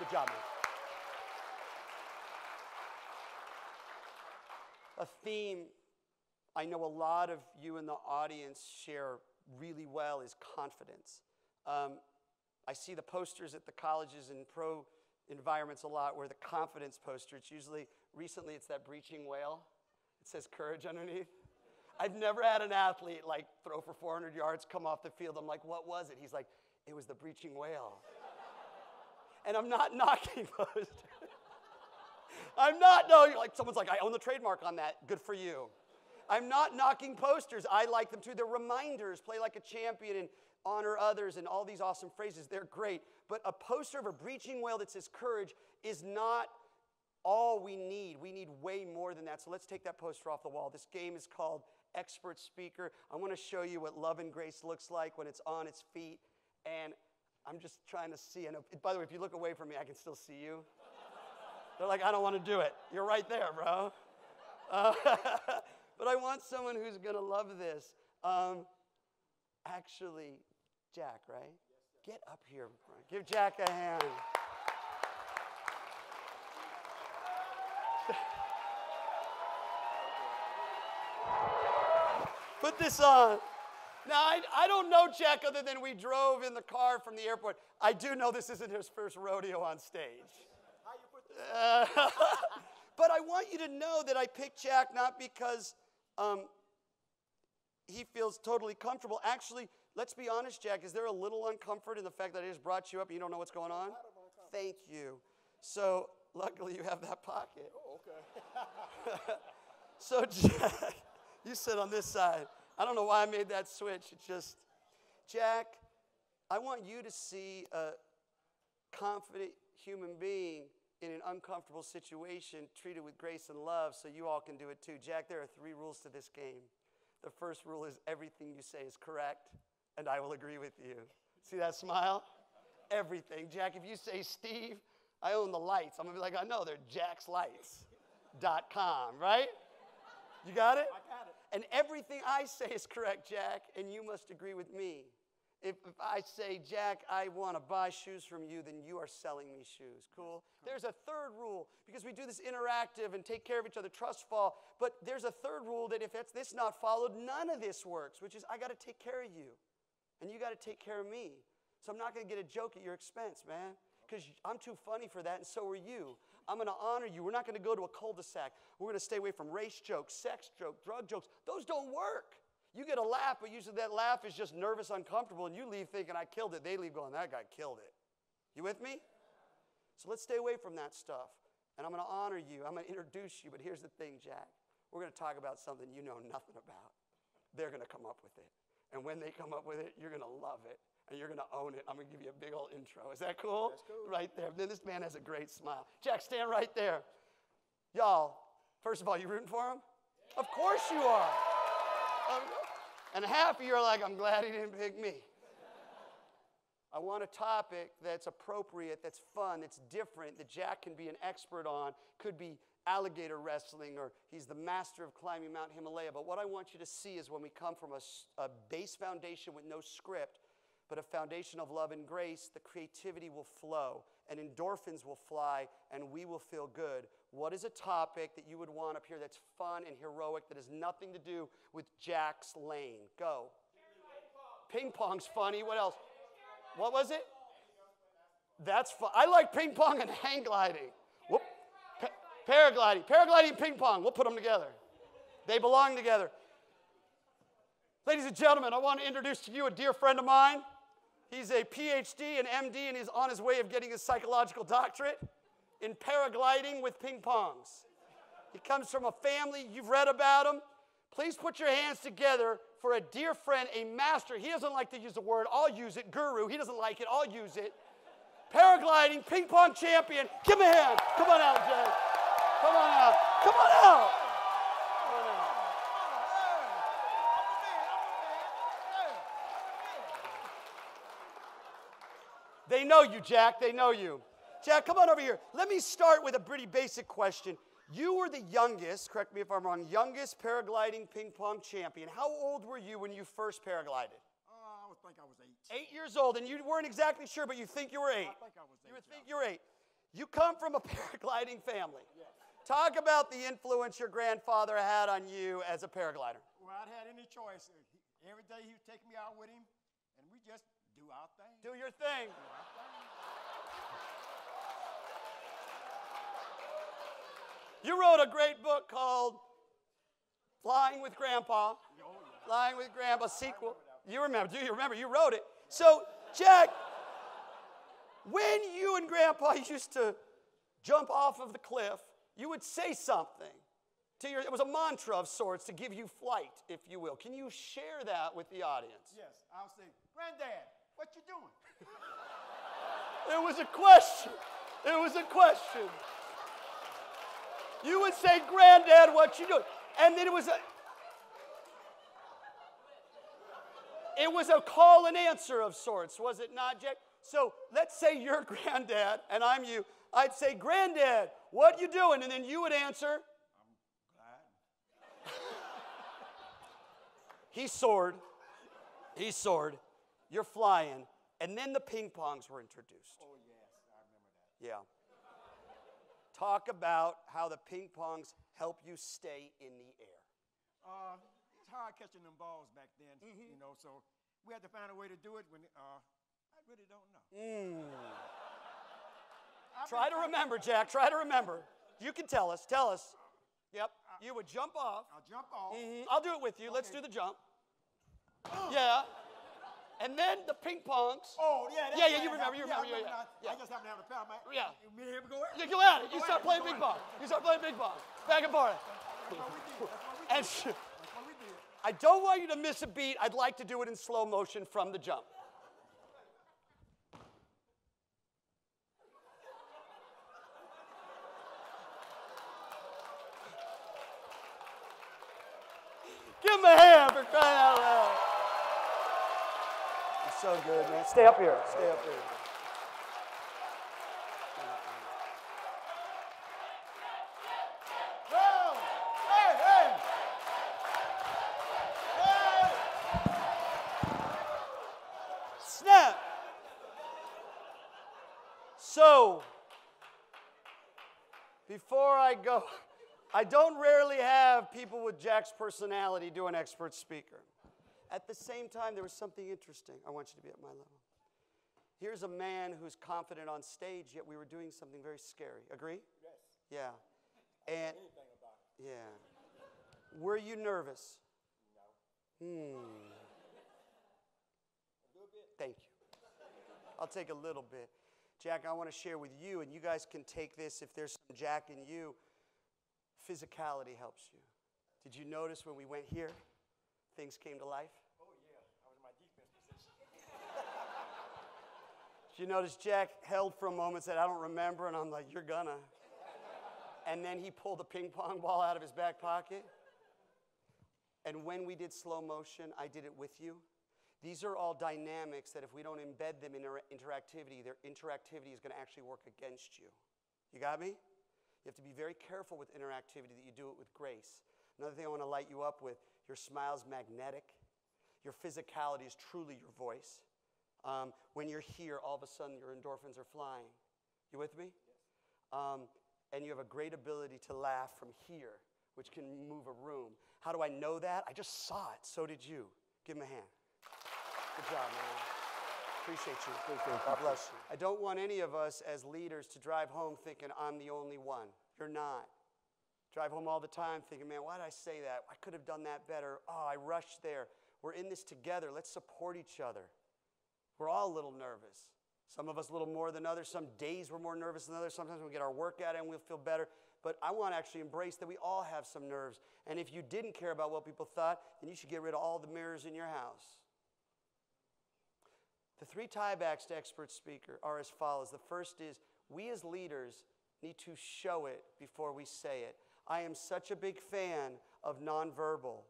Good job, man. A theme I know a lot of you in the audience share really well is confidence. Um, I see the posters at the colleges and pro environments a lot where the confidence poster, it's usually, recently it's that breaching whale. It says courage underneath. I've never had an athlete like throw for 400 yards, come off the field. I'm like, what was it? He's like, it was the breaching whale. And I'm not knocking posters. I'm not, no, you're like, someone's like, I own the trademark on that. Good for you. I'm not knocking posters. I like them too. They're reminders. Play like a champion and honor others and all these awesome phrases. They're great. But a poster of a breaching whale that says courage is not all we need. We need way more than that. So let's take that poster off the wall. This game is called Expert Speaker. I want to show you what love and grace looks like when it's on its feet. And I'm just trying to see. And by the way, if you look away from me, I can still see you. They're like, I don't want to do it. You're right there, bro. Uh, but I want someone who's going to love this. Um, actually, Jack, right? Get up here. Give Jack a hand. Put this on. Now, I, I don't know Jack other than we drove in the car from the airport. I do know this isn't his first rodeo on stage. Uh, but I want you to know that I picked Jack not because um, he feels totally comfortable. Actually, let's be honest, Jack, is there a little uncomfort in the fact that I just brought you up and you don't know what's going on? Thank you. So, luckily, you have that pocket. Oh, okay. so, Jack, you sit on this side. I don't know why I made that switch. It's just, Jack, I want you to see a confident human being in an uncomfortable situation treated with grace and love so you all can do it too. Jack, there are three rules to this game. The first rule is everything you say is correct, and I will agree with you. See that smile? Everything. Jack, if you say, Steve, I own the lights, I'm gonna be like, I know, they're jackslights.com, right? You got it? I got it. And everything I say is correct, Jack, and you must agree with me. If, if I say, Jack, I want to buy shoes from you, then you are selling me shoes. Cool? There's a third rule because we do this interactive and take care of each other, trust fall. But there's a third rule that if it's this not followed, none of this works, which is I got to take care of you and you got to take care of me. So I'm not going to get a joke at your expense, man, because I'm too funny for that, and so are you. I'm going to honor you. We're not going to go to a cul de sac. We're going to stay away from race jokes, sex jokes, drug jokes. Those don't work. You get a laugh, but usually that laugh is just nervous, uncomfortable, and you leave thinking, I killed it. They leave going, that guy killed it. You with me? So let's stay away from that stuff. And I'm going to honor you. I'm going to introduce you. But here's the thing, Jack. We're going to talk about something you know nothing about. They're going to come up with it. And when they come up with it, you're going to love it. And you're going to own it. I'm going to give you a big old intro. Is that cool? That's cool. Right there. Then this man has a great smile. Jack, stand right there. Y'all, first of all, you rooting for him? Of course you are. Um, and half of you are like, I'm glad he didn't pick me. I want a topic that's appropriate, that's fun, that's different, that Jack can be an expert on. Could be alligator wrestling, or he's the master of climbing Mount Himalaya. But what I want you to see is when we come from a, a base foundation with no script, but a foundation of love and grace, the creativity will flow and endorphins will fly and we will feel good. What is a topic that you would want up here that's fun and heroic that has nothing to do with Jack's lane? Go. Ping pong's funny. What else? What was it? That's fun. I like ping pong and hang gliding. Whoop. Pa- paragliding. Paragliding and ping pong. We'll put them together. They belong together. Ladies and gentlemen, I want to introduce to you a dear friend of mine. He's a PhD and MD, and he's on his way of getting his psychological doctorate in paragliding with ping pongs. He comes from a family, you've read about him. Please put your hands together for a dear friend, a master. He doesn't like to use the word, I'll use it. Guru, he doesn't like it, I'll use it. Paragliding, ping pong champion. Give a hand. Come on out, Jay. Come on out. Come on out. Come on out. They know you, Jack. They know you. Jack, come on over here. Let me start with a pretty basic question. You were the youngest, correct me if I'm wrong, youngest paragliding ping pong champion. How old were you when you first paraglided? Uh, I would think I was eight. Eight years old, and you weren't exactly sure, but you think you were eight. I think I was eight. You would think you were eight. You come from a paragliding family. Talk about the influence your grandfather had on you as a paraglider. Well, I'd had any choice. Every day he would take me out with him, and we just do our thing. Do your thing. Do our thing. You wrote a great book called Flying with Grandpa. Oh, yeah. Flying with Grandpa sequel. You remember, do you remember? You wrote it. So, Jack, when you and Grandpa used to jump off of the cliff, you would say something to your, it was a mantra of sorts to give you flight, if you will. Can you share that with the audience? Yes, I'll say, Granddad, what you doing? It was a question. It was a question. You would say, Granddad, what you doing? And then it was a it was a call and answer of sorts, was it not, Jack? So let's say you're granddad and I'm you. I'd say, Granddad, what you doing? And then you would answer, Glad. he soared. He soared. You're flying. And then the ping pongs were introduced. Oh, yes, I remember that. Yeah. Talk about how the ping pongs help you stay in the air. Uh, it's hard catching them balls back then, you know, so we had to find a way to do it when, uh, I really don't know. Mm. Try to remember, Jack. Try to remember. You can tell us. Tell us. Yep. You would jump off. I'll jump off. Mhm. I'll do it with you. Let's do the jump. Yeah. And then the ping pongs. Oh, yeah. Yeah, yeah, you remember, you Yeah, I remember, yeah, yeah. I just happen to have a pair my. Yeah. You mean here we go? You go at it. You start playing ping pong. You start playing ping pong. Back and forth. That's what we did. That's what we did. And sh- That's what we did. I don't want you to miss a beat. I'd like to do it in slow motion from the jump. Give him a hand for crying out loud. So good, man. Stay up here. Stay up here. Snap. So, before I go, I don't rarely have people with Jack's personality do an expert speaker. At the same time, there was something interesting. I want you to be at my level. Here's a man who's confident on stage, yet we were doing something very scary. Agree? Yes. Yeah. And Anything about it. yeah. Were you nervous? No. Hmm. A little bit. Thank you. I'll take a little bit. Jack, I want to share with you, and you guys can take this if there's some Jack in you. Physicality helps you. Did you notice when we went here, things came to life? Oh, yeah. I was in my defense position. Did you notice Jack held for a moment, and said, I don't remember, and I'm like, you're gonna. And then he pulled a ping pong ball out of his back pocket. And when we did slow motion, I did it with you. These are all dynamics that if we don't embed them in our interactivity, their interactivity is going to actually work against you. You got me? You have to be very careful with interactivity that you do it with grace. Another thing I want to light you up with your smile's magnetic. Your physicality is truly your voice. Um, when you're here, all of a sudden your endorphins are flying. You with me? Um, and you have a great ability to laugh from here, which can move a room. How do I know that? I just saw it. So did you. Give him a hand. Good job, man. Appreciate you. Appreciate you. God bless you. I don't want any of us as leaders to drive home thinking I'm the only one. You're not. Drive home all the time thinking, man, why did I say that? I could have done that better. Oh, I rushed there. We're in this together. Let's support each other. We're all a little nervous. Some of us a little more than others. Some days we're more nervous than others. Sometimes we get our work out and we'll feel better. But I want to actually embrace that we all have some nerves. And if you didn't care about what people thought, then you should get rid of all the mirrors in your house. The three tiebacks to expert speaker are as follows. The first is we as leaders need to show it before we say it. I am such a big fan of nonverbal.